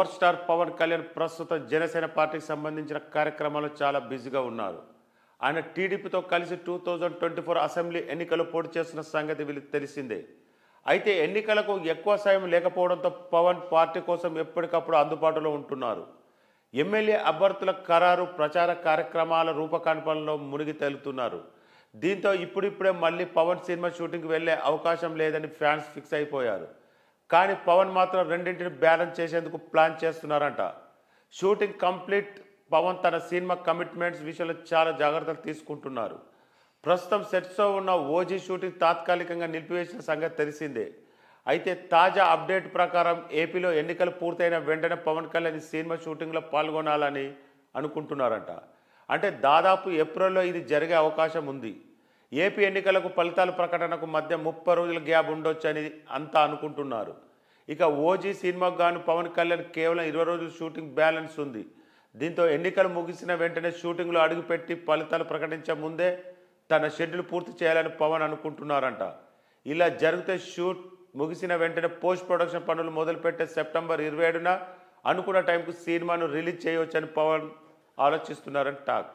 Power star Pawan Kalyan ప్రస్తుతం జనసేన పార్టీకి సంబంధించిన కార్యక్రమాలు చాలా బిజీగా ఉన్నారు. ఆయన టీడీపీతో కలిసి two thousand twenty four assembly ఎన్నికలు పోటీ చేస్తున్న సంగతి వీళ్ళకి తెలిసిందే. అయితే ఎన్నికలకు ఎక్కువ సాయం లేకపోవడంతో పవన్ పార్టీ కోసం ఎప్పటికప్పుడు అందుబాటులో ఉంటున్నారు. ఎమ్మెల్యే అభ్యర్థుల ఖరారు ప్రచార కార్యక్రమాల రూపకల్పనలో మునిగి తేలుతున్నారు. దీంతో ఇప్పుడిప్పుడే మళ్ళీ పవన్ సినిమా షూటింగ్కి వెళ్ళే అవకాశం లేదని ఫ్యాన్స్ ఫిక్స్ అయిపోయారు. కానీ పవన్ మాత్రం రెండింటిని బ్యాలెన్స్ చేసేందుకు ప్లాన్ చేస్తున్నారంట. షూటింగ్ కంప్లీట్ పవన్ తన సినిమా కమిట్మెంట్స్ విషయంలో చాలా జాగ్రత్తలు తీసుకుంటున్నారు. ప్రస్తుతం సెట్స్లో ఉన్న ఓజీ షూటింగ్ తాత్కాలికంగా నిలిపివేసిన సంగతి తెలిసిందే. అయితే తాజా అప్డేట్ ప్రకారం ఏపీలో ఎన్నికలు పూర్తయిన వెంటనే పవన్ కళ్యాణ్ సినిమా షూటింగ్లో పాల్గొనాలని అనుకుంటున్నారంట. అంటే దాదాపు ఏప్రిల్లో ఇది జరిగే అవకాశం ఉంది. ఏపీ ఎన్నికలకు ఫలితాల ప్రకటనకు మధ్య ముప్పై రోజుల గ్యాప్ ఉండొచ్చని అంతా అనుకుంటున్నారు. ఇక ఓజీ సినిమాకు గాను పవన్ కళ్యాణ్ కేవలం ఇరవై రోజుల షూటింగ్ బ్యాలెన్స్ ఉంది. దీంతో ఎన్నికలు ముగిసిన వెంటనే షూటింగ్లో అడుగుపెట్టి ఫలితాలు ప్రకటించే ముందే తన షెడ్యూల్ పూర్తి చేయాలని పవన్ అనుకుంటున్నారంట. ఇలా జరిగితే షూట్ ముగిసిన వెంటనే పోస్ట్ ప్రొడక్షన్ పనులు మొదలుపెట్టే సెప్టెంబర్ ఇరవై ఏడున అనుకున్న టైంకు సినిమాను రిలీజ్ చేయవచ్చని పవన్ ఆలోచిస్తున్నారని టాక్.